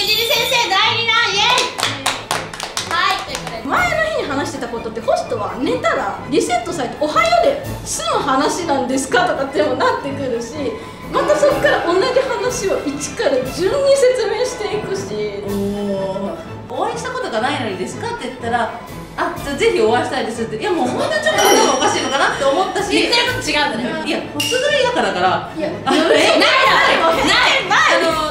くじり先生第2弾イエイはいということで前の日に話してたことってホストは寝たらリセットされて「おはよう」で済む話なんですかとかってもなってくるしまたそこから同じ話を一から順に説明していくし。お会いしたことがないのにですかって言ったらあじゃあぜひお会いしたいですって。いやもう本当にちょっと頭がおかしいのかなって思ったし。言ってること違うんだね。いやホスぐらいだからだから。いやあえないないないあの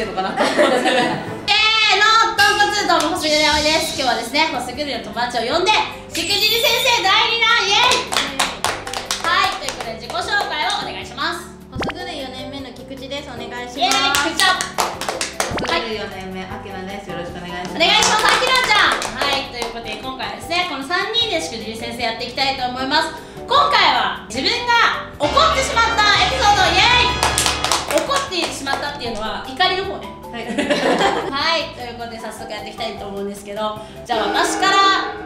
てるのかなって思ってえーのとんこつどうもホスグルのおいです今日はですねホスグルの友達を呼んでしくじり先生第2弾イエイはいということで自己紹介をお願いしますホスグル4年目の菊池ですお願いしイエーイますくちゃんホスぐる4年目あきなですよろしくお願いしますお願いしますあきらちゃんはいということで今回ですねこの3人でしくじり先生やっていきたいと思います。今回は自分が怒ってしまったエピソードイエーイ怒ってしまったっていうのは怒りの方ね。はい。はい、ということで早速やっていきたいと思うんですけどじゃあ私から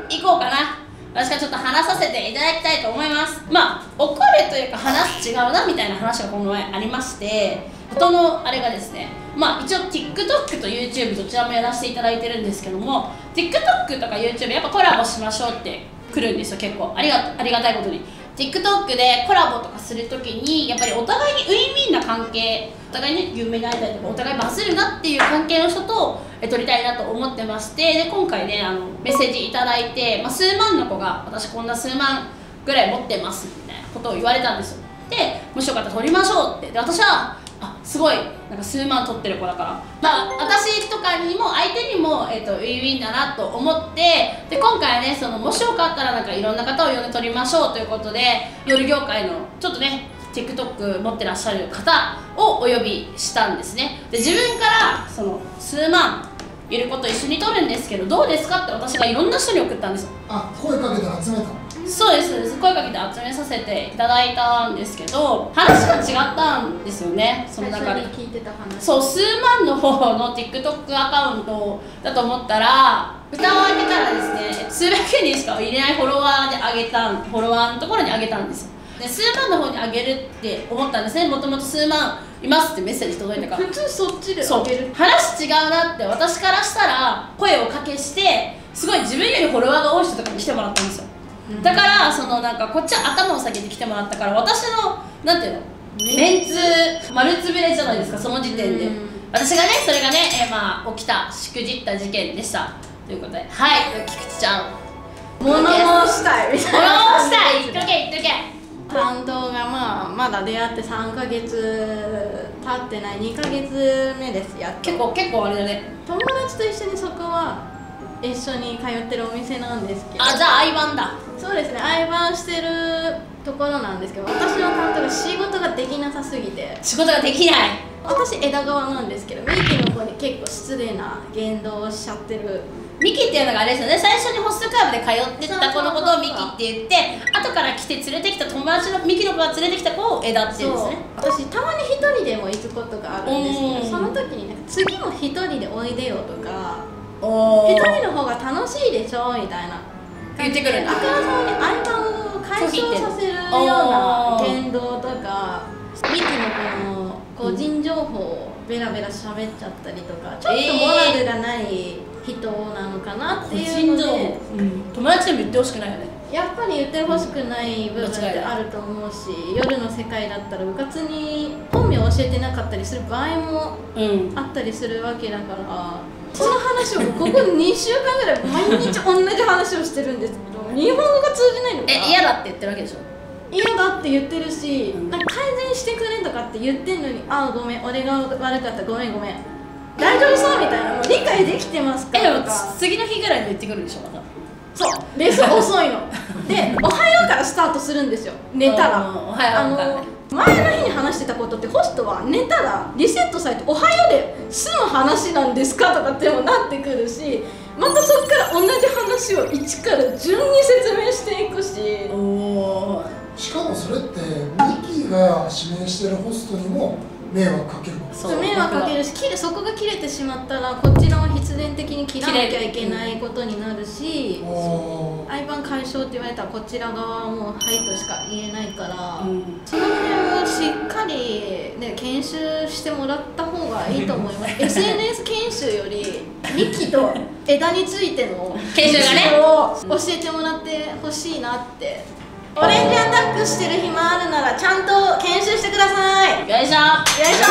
行こうかな。私からちょっと話させていただきたいと思います。まあ怒るというか話す違うなみたいな話がこの前ありまして人のあれがですねまあ一応 TikTok と YouTube どちらもやらせていただいてるんですけども TikTok とか YouTube やっぱコラボしましょうって来るんですよ結構。ありがありがたいことに TikTok でコラボとかするときにやっぱりお互いにウィンウィンな関係お互いに有名になりたいとかお互いバズるなっていう関係の人と撮りたいなと思ってましてで今回ねあのメッセージ頂いて、まあ、数万の子が私こんな数万ぐらい持ってますみたいなことを言われたんですよ。でもしよかったら撮りましょうって。で私はあすごい。なんか数万取ってる子だから。まあ私とかにも相手にも、えー、とウィンウィンだなと思ってで今回ねそのもしよかったらなんかいろんな方を呼んで撮りましょうということで夜業界のちょっとね TikTok 持ってらっしゃる方をお呼びしたんですね。で自分からその数万いる子と一緒に撮るんですけどどうですかって私がいろんな人に送ったんですよ。あ声かけて集めたそうです。そうです声かけて集めさせていただいたんですけど話が違ったんですよねその最中で聞いてた話。そう数万の方の TikTok アカウントだと思ったら蓋を開けたらですね数百人しか入れないフォロワーで上げたんフォロワーのところに上げたんですよ。で数万の方に上げるって思ったんですね。もともと数万いますってメッセージ届いたから。普通そっちであげる。話違うなって私からしたら声をかけしてすごい自分よりフォロワーが多い人とかに来てもらったんですよ、だからそのなんかこっちは頭を下げて来てもらったから私のなんていうのメンツ丸つぶれじゃないですかその時点で、うん。私がねそれがね、えーまあ起きたしくじった事件でした。ということで。はい菊池ちゃん。物申したい。物な申したい。言っとけ言っとけ。担当がまあまだ出会って3ヶ月経ってない2ヶ月目ですや結構結構あれだね。友達と一緒にそこは一緒に通ってるお店なんですけど。あじゃあ相番だ。そうですね相番してるところなんですけど私の担当が仕事ができなさすぎて。仕事ができない。私枝川なんですけどミキの子に結構失礼な言動をしちゃってる。ミキっていうのがあれですよね。最初にホストクラブで通ってた子のことをミキって言って後から来て連れてきた友達のミキの子が連れてきた子を枝って言うんですね。私たまに一人でも行くことがあるんですけうん。どその時になんか次も一人でおいでよとかお一人の方が楽しいでしょみたいな。言ってくるんだ。あからさまに相談を解消させるよう。な言動とかミキのこの個人情報をベラベラ喋っちゃったりとかちょっとモラルがない人なのかなって個いうので、人情報、うん、友達でも言ってほしくないよねやっぱり言ってほしくない部分ってあると思うし夜の世界だったら部活に本名を教えてなかったりする場合もうん。あったりするわけだからその話をここ2週間ぐらい毎日同じ話をしてるんですけど日本語が通じないのか。え嫌だって言ってるわけでしょ？嫌だって言ってるし、うん。なんか改善してくれとかって言ってんのにああごめん俺が悪かったごめんごめん。大丈夫そうみたいなもう理解できてますかえでもとか。次の日ぐらいに言ってくるでしょまたそう。レース遅いの。で「おはよう」からスタートするんですよ。寝たら。うんおはようあの前の日に話してたことってホストは寝たらリセットされて「おはよう」で済む話なんですかとかってもなってくるしまたそこから同じ話を一から順に説明していくし。おおしかもそれってミキが指名してるホストにも迷惑かけるそう。迷惑かけるし切れそこが切れてしまったらこちらは必然的に切らなきゃいけないことになるし相番解消って言われたらこちら側はもう「はい」としか言えないから、うん。その辺はしっかり、ね、研修してもらった方がいいと思います。SNS 研修より幹と枝についての研修がね。を教えてもらってほしいなってオレンジアタックしてる暇あるならちゃんと研修してください。よよいしょ。よいしょ。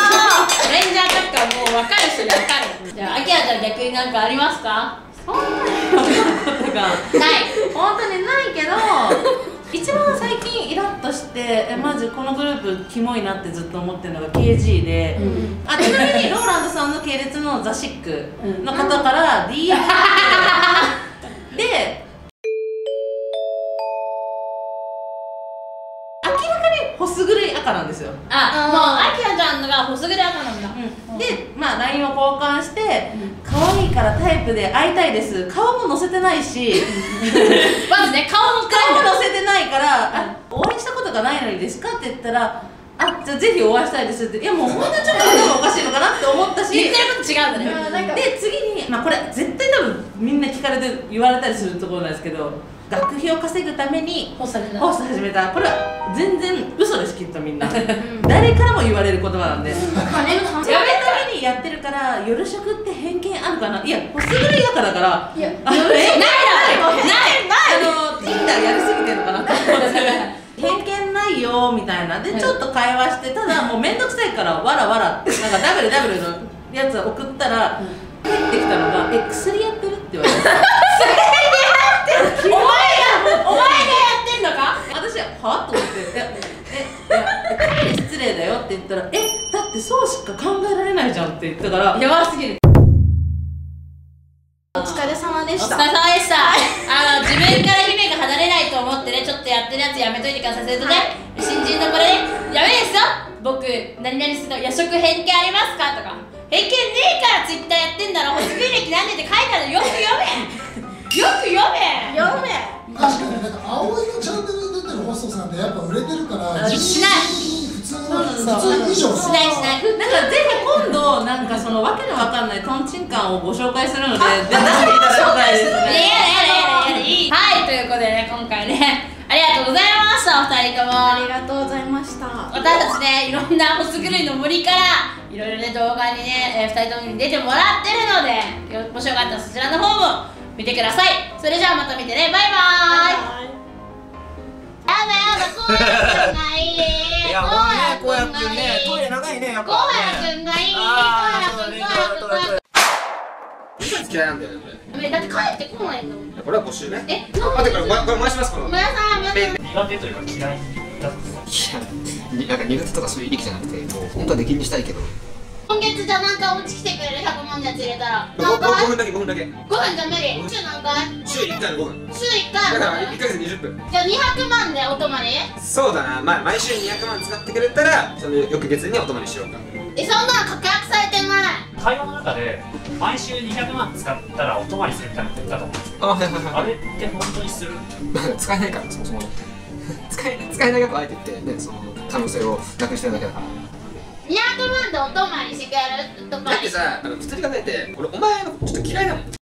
レンジャータッカーもう分かる人に分かる。じゃあアキラちゃん逆になんかありますか？そんなことが。ない。本当にないけど一番最近イラッとしてえマジこのグループキモいなってずっと思ってるのが KG で、うん。あちなみにローランドさんの系列のザ・シックの方から DM でホス狂い赤なんですよ。あもうアキラちゃんのが細ぐれ赤なんだ、で、まあ、LINE を交換して「可愛いからタイプで会いたいです」顔も載せてないし。まずね 顔の顔。も載せてないから「あお会いしたことがないのにですか?」って言ったら「あじゃあぜひお会いしたいです」って。いやもうほんとちょっと頭がおかしいのかなって思ったし。言ってること違うんだね。で次に、まあ、これ絶対多分みんな聞かれて言われたりするところなんですけど学費を稼ぐためにホストになホスト始めた。これは全然みんな。誰からも言われる言葉なんで。金のそのためにやってるから夜食って偏見あるかな。いやホスぐらいだからだから。いやあえないないあの Tinder やりすぎてるのかな。っ て偏見ないよみたいな。でちょっと会話してただ もう面倒くさいからわらわら。ってなんかダブルダブルのやつ送ったら帰ってきたのが「え薬やってる?」って言われて。お前がお前がやってんのか？私は「は?」と思って「ええ失礼だよ」って言ったら「えだってそうしか考えられないじゃん」って言ったからやばすぎる。お疲れ様でおした。疲れ様でした。あの自分から姫が離れないと思ってねちょっとやってるやつやめといてください。それとね、新人のこれねやめですよ。僕何々するの夜食偏見ありますか？とか。偏見ねえからツイッターやってんだろ。ホスビ歴何年って書いてあるの。よく読め。よく読め。読め。確かになんか青色チャンネルてるホストさんってやっぱ売れてるからあしない。普通の普通以上しないしない。なんかぜひ今度なんかそのわけのわかんないトンチンカンをご紹介するので出していただきたいですい。やねいやいやいやい。やいいはい。ということでね今回ねありがとうございましたお二人とも。ありがとうございました。私たちねいろんなホス狂いの森からいろいろね動画にね、えー、2人ともに出てもらってるのでよもしよかったらそちらの方も見てください。それじゃあまた見てね。バイバーイ。やだやだこうやくんがいいいや、もうね、こうやってね、トイレ長いね、やっぱ、ね。こうやくんがいいあーこうやくんこそうだねうやくん嘘つ嫌いなんだよね、これ。だって帰ってこないんだもんこれは募集ね。え待って、これ、まこれ回します、この。ごめんなさんなさい苦手というか嫌いだったなんか苦手とかそういう力じゃなくて、もう本当は出禁にしたいけど。今月じゃあなんかお家来てくれる？100万のやつ入れたら5何回分だけ、5分だけ。5分じゃ無理週何回？週1回の5分。週1だ回から、1ヶ月20分。じゃあ200万でお泊まり？そうだな、まあ、毎週200万使ってくれたら、その翌月にお泊まりしようか。えそんなの確約されてない会話の中で毎週200万使ったらお泊まりするみたいなこと言ったと思うんですけどあ、はいはいあれって本当にする？使えないから、そもそも。使え、使えないからあえて言って、ね、その可能性をなくしてるだけだから。200万でお泊まりしてやるとかだってさ、あの、普通に考えて、俺、お前のちょっと嫌いだもん。